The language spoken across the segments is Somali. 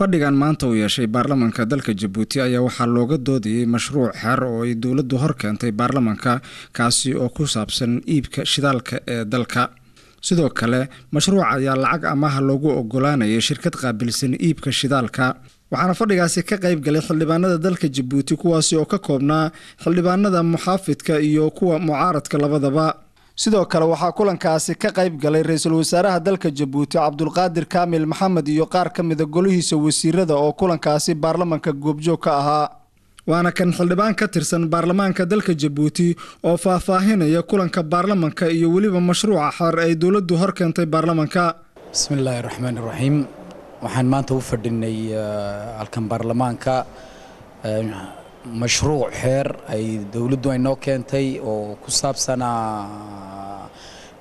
fadhigan maanta uu yeeshay baarlamanka dalka jabuuti ayaa waxaa looga doodayay mashruuc xeer oo ay dowladdu hor keentay baarlamanka kaasi oo ku saabsan iibka shidaalka ee dalka. Sidoo kale mashruuc ayaa lacag amaha loogu ogolaanayay shirkad qaabilsan iibka shidaalka. Waxaana fadhigaasi ka qayb galay xildhibaanada dalka jabuuti kuwaasi oo ka koobnaa xildhibaanada muxaafidka iyo kuwa mucaaradka labadaba sidoo kale waxaa kulankaasi ka qayb galay ra'iisul wasaaraha dalka jabuuti cabdulqaadir kaamil maxamed iyo qaar ka mida golihiisa wasiirada oo kulankaasi baarlamanka goobjoog ka ahaa. Waana kan xildhibaan ka tirsan baarlamaanka dalka jabuuti oo faahfaahinaya kulanka baarlamanka iyo weliba mashruuca xeer ay dowladdu hor keentay baarlamanka. Bismillaahi raxmaan iraxiim waxaan maanta u fadhinay halkan baarlamaanka mashruuc xeer ay dowladdu ay noo keentay oo ku saabsanaa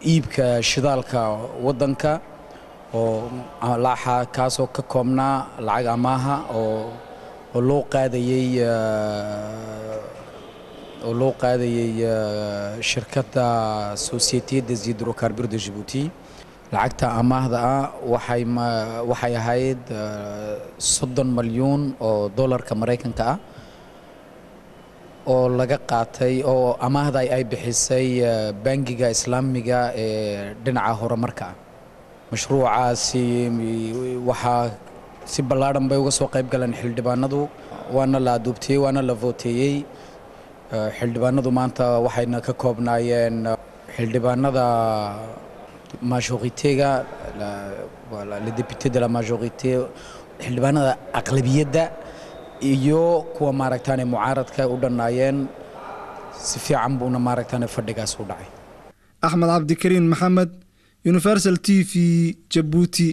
iibka shidaalka waddanka oo kaasoo ka koobnaa lacag amaaha oo oo loo qaadayey oo loo qaadayey shirkadda société des hydrocarbures de Djibouti. Lacagta amaahda ah waxay waxay ahayd soddon malyuun oo dollarka maraykanka ah oo laga qaatay oo amaahda ay bixisay bangiga islaamiga ee dhinaca horumarka. Mashruucaasi waxaa si ballaadhan bay uga soo qayb galeen xildhibaanadu waana la aduubtiyey waana la vooteeyey xildhibaanadu maanta waxayna ka koobnaayeen xildhibaanada majorité-ga le député de la majorité xildhibaanada aqlabiyadda iyo kuwa maaragtaane mucaaradka u dhannaayeen si fiican buuna maaragtaane fadhigaas u dhacay. Axmed cabdikariin maxamed universal t v jabuuti